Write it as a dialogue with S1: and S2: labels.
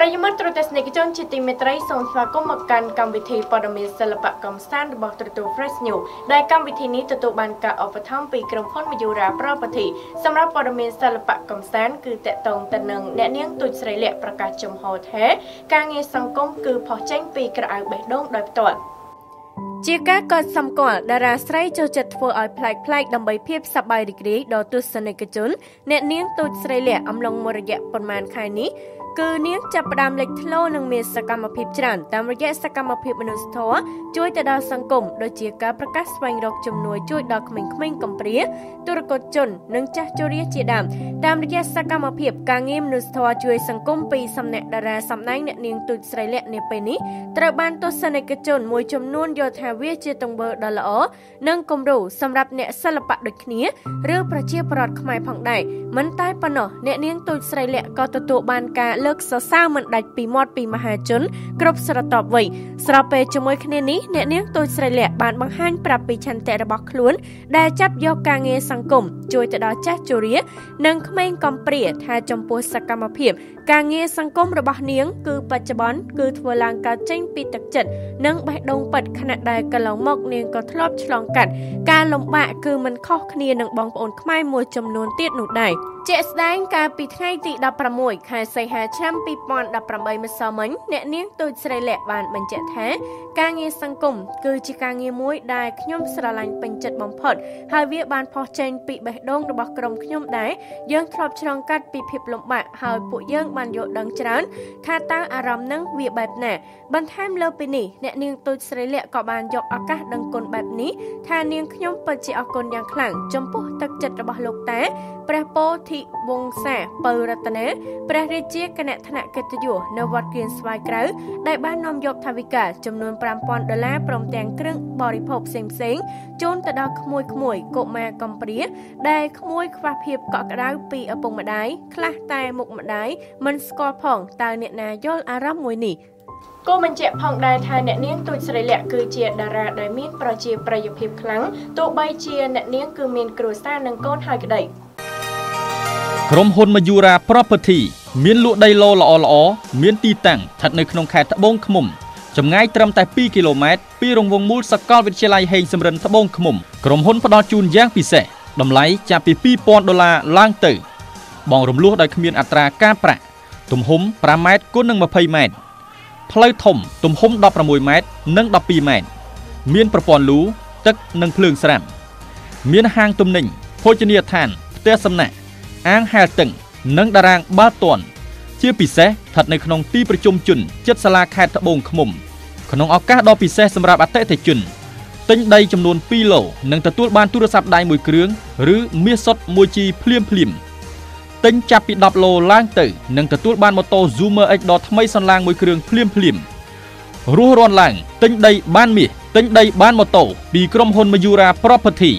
S1: ប្រិយមិត្តទ្រទស្សនិកជនជាទីមេត្រីសូមស្វាគមន៍មកកាន់កម្មវិធីព័ត៌មានសិល្បៈកំសាន្តរបស់ទ្រទស្សន៍ Fresh News ដែលកម្មវិធីនេះទទួលបានការឧបត្ថម្ភពីក្រុមហ៊ុន Mayura Property សម្រាប់ព័ត៌មានសិល្បៈកំសាន្តគឺតកតងទៅនឹងអ្នកនាងទូចស្រីលក្ខប្រកាសចំហថាការងារសង្គមគឺផុសចេញពីក្រអៅបេះដូងដោយផ្ទាល់ជាការកត់សម្គាល់តារាស្រីចូលចិត្តធ្វើឲ្យប្លែកប្លែកដើម្បីភាពសប្បាយរីករាយដល់ទស្សនិកជន អ្នកនាងទូចស្រីលក្ខអំឡុងមួយរយៈប៉ុន្មានខែនេះ គឺនាងចាប់ផ្ដើមលេចធ្លោនិងមានសកម្មភាពច្រើនតាមរយៈសកម្មភាពមនុស្សធម៌ជួយទៅដល់សង្គមដូចជាការប្រកាសស្វែងរកជំនួយជួយដល់ក្មេងៗកំព្រាទុរគតជន និងចាស់ជរាជាដើមតាមរយៈសកម្មភាពការងារមនុស្សធម៌ជួយសង្គមពីសំណាក់តារាសម្ដែងអ្នកនាងទូចស្រីលក្ខនាពេលនេះត្រូវបានទស្សនិកជនមួយចំនួនយល់ថាវាជាទង្វើដ៏ល្អនិងគំរូសម្រាប់អ្នកសិល្បៈដូចគ្នាឬប្រជាពលរដ្ឋខ្មែរផងដែរមិនតែប៉ុណ្ណោះអ្នកនាងទូចស្រីលក្ខក៏ទទួលបានការលើកសរសើរមិនដាច់ពីមាត់ពីមហាជន គ្រប់ស្រទាប់វ័យស្របពេលជាមួយគ្នានេះអ្នកនាងតូចស្រីលក្ខបានបង្ហាញប្រាប់ពីឆន្ទៈរបស់ខ្លួន ដែលចាប់យកការងារសង្គមជួយទៅដល់ចាស់ជរានិងក្មេងកំព្រាថាចំពោះសកម្មភាព ការងារសង្គមរបស់នាង គឺបច្ចុប្បន្នគឺធ្វើឡើងកើតចេញពីទឹកចិត្តនិងបេះដូងពិតខណៈដែលកន្លងមកនាងក៏ធ្លាប់ឆ្លងកាត់ការលំបាកគឺមិនខុសគ្នានឹងបងប្អូនខ្មែរមួយចំនួនទៀតនោះដែរជាក់ស្ដែងកាលពីថ្ងៃទី16ខែសីហាឆ្នាំ2018ម្សិលមិញអ្នកនាងទូចស្រីលក្ខបានបញ្ជាក់ថាការងារសង្គមគឺជាការងារមួយដែលខ្ញុំស្រឡាញ់ពេញចិត្តបំផុតហើយវាបានផុសចេញពីបេះដូងរបស់ក្រុមខ្ញុំដែរយើងធ្លាប់ឆ្លងកាត់ពីភាពលំបាកហើយពួកយើងបានយល់ដឹងច្រើនថាតើអារម្មណ៍នឹងវាបែបណាបន្ថែមលើពីនេះអ្នកនាងទូចស្រីលក្ខក៏បានយកឱកាសដឹងគុណបែបនេះថានាងខ្ញុំពិតជាអរគុណយ៉ាងខ្លាំងចំពោះទឹកចិត្តរបស់លោកតាព្រះពោធិវង្សាពៅរតនាព្រះរាជាគណៈថ្នាក់កិត្តិយសនៅវត្តគៀនស្វាយក្រៅដែលបាននាំយកថវិកាចំនួន5000ដុល្លារព្រមទាំងគ្រឿងបរិភោគផ្សេងផ្សេងជូនទៅដល់ក្មួយក្មួយកុមារកំព្រាដែលក្មួយខ្វះភាពកក់ក្ដៅពីឪពុកម្ដាយខ្លះតែមុខម្ដាយមិនស្គាល់ផងតើអ្នកណាយល់អារម្មណ៍មួយនេះគូបញ្ជាក់ផងដែរថាអ្នកនាងទូចស្រីលក្ខគឺជាតារាដែលមានប្រជាប្រិយភាពខ្លាំងទោះបីជាអ្នកនាងគឺមានគ្រួសារនិងកូនហើយក្តី
S2: ក្រុមហ៊ុន Majura Property មានលក់ដីឡូល្អល្អមានទីតាំងស្ថិតនៅក្នុងខេត្តត្បូងឃ្មុំចម្ងាយត្រឹមតែ2គីឡូម៉ែត្រពីរង្វង់មូលសាកលវិទ្យាល័យហេងសំរិនត្បូងឃ្មុំក្រុមហ៊ុនផ្ដល់ជូនយ៉ាងពិសេសតម្លៃចាប់ពី2000ដុល្លារឡើងទៅបងរំលោះដោយគ្មានអត្រាការប្រាក់ ទំហំ5ម៉ែត្រគុណនឹង20ម៉ែត្រផ្លូវធំទំហំ16ម៉ែត្រនិង12ម៉ែត្រមានប្រព័ន្ធលូទឹកនិងភ្លើងស្រាប់មានហាងទំនិញភោជនីយដ្ឋានផ្ទះសំណាក់អាងហែលទឹកនិងតារាងបាល់ទាត់ជាពិសេសស្ថិតនៅក្នុងទីប្រជុំជនជិតសាលាខេត្តត្បូងឃ្មុំក្នុងឱកាសដ៏ពិសេសសម្រាប់អតិថិជនទិញដីចំនួន2ឡូនិងទទួលបានទូរស័ព្ទដៃមួយគ្រឿងឬមាសសុទ្ធ 1G ភ្លាមភ្លាម ទិញចាប់ពី10ឡូឡើងទៅនឹងទទួលបានម៉ូតូ Zoomer X ដ៏ថ្មីសន្លាងមួយគ្រឿងភ្លាមភ្លាមរស់រាន់ឡើងទិញដីបានមាសទិញដីបានម៉ូតូពីក្រុមហ៊ុន Mayura Property